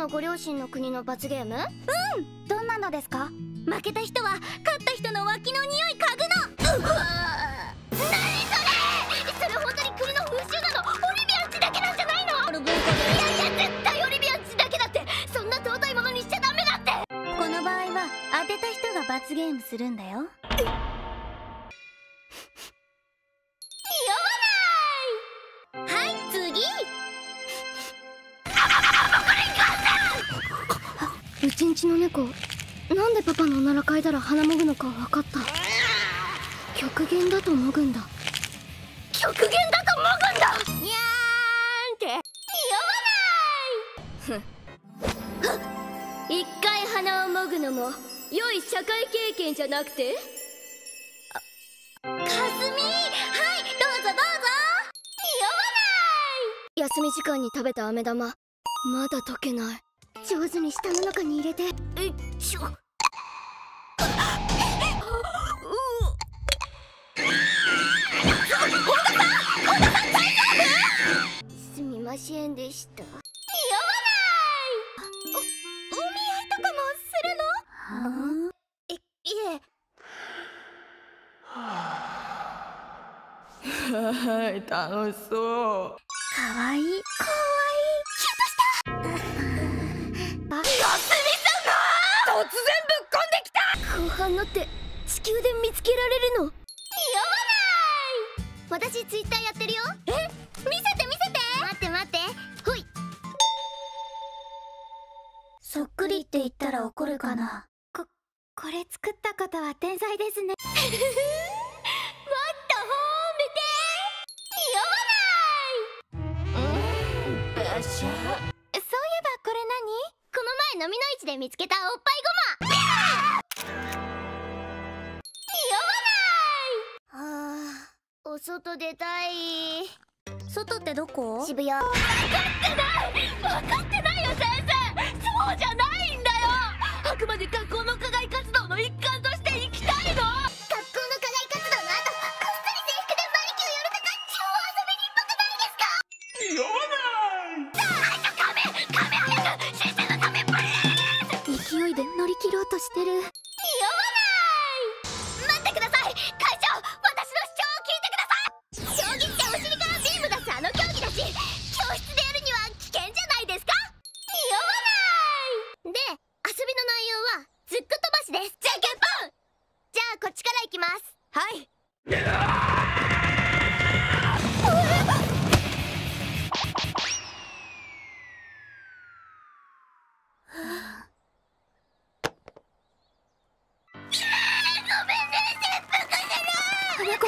のご両親の国の罰ゲーム？うん。どんなのですか？負けた人は勝った人の脇の匂い嗅ぐの。うわ何それ！それ本当に国の風習なの？オリビアンチだけなんじゃないの？ある文化でいやいや絶対オリビアンチだけだって。そんな尊いものにしちゃダメだって。この場合は当てた人が罰ゲームするんだようちんちの猫。なんでパパのおなら嗅いだら鼻もぐのか分かった。極限だともぐんだ。極限だともぐんだ。にゃーんって。言わない。一回鼻をもぐのも良い社会経験じゃなくて？かすみはいどうぞどうぞ。言わ休み時間に食べた飴玉。まだ溶けない上手に舌の中に入れて。えちょ。すみませんでした。言わないおお見合いとかもするの？いいえ。は い楽しそう。かわいい突然ぶっこんできた！後半のって地球で見つけられるの？言わない！私ツイッターやってるよ。え？見せて見せて！待って待って。ほい。そっくりって言ったら怒るかな？ここれ作った方は天才ですね。もっと褒めて！言わない！うん。バシャのみの市で見つけたおっぱいごま。言わない。はあお外出たい。何外ってどこ？渋谷。分かってない。分かってないよ先生。そうじゃない切ろうとしてる。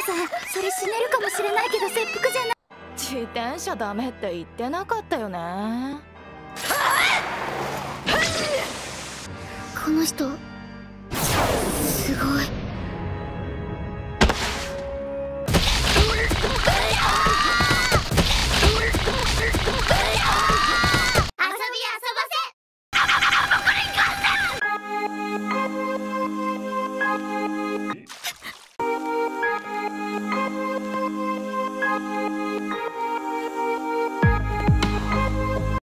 さんそれ死ねるかもしれないけど切腹じゃない。自転車ダメって言ってなかったよね。この人すごい。